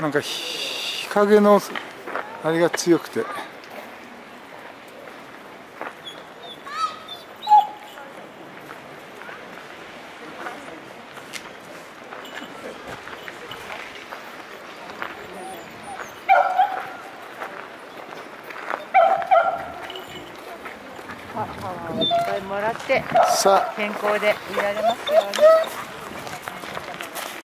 なんか日陰のあれが強くてパワーをいっぱいもらって健康でいられますように。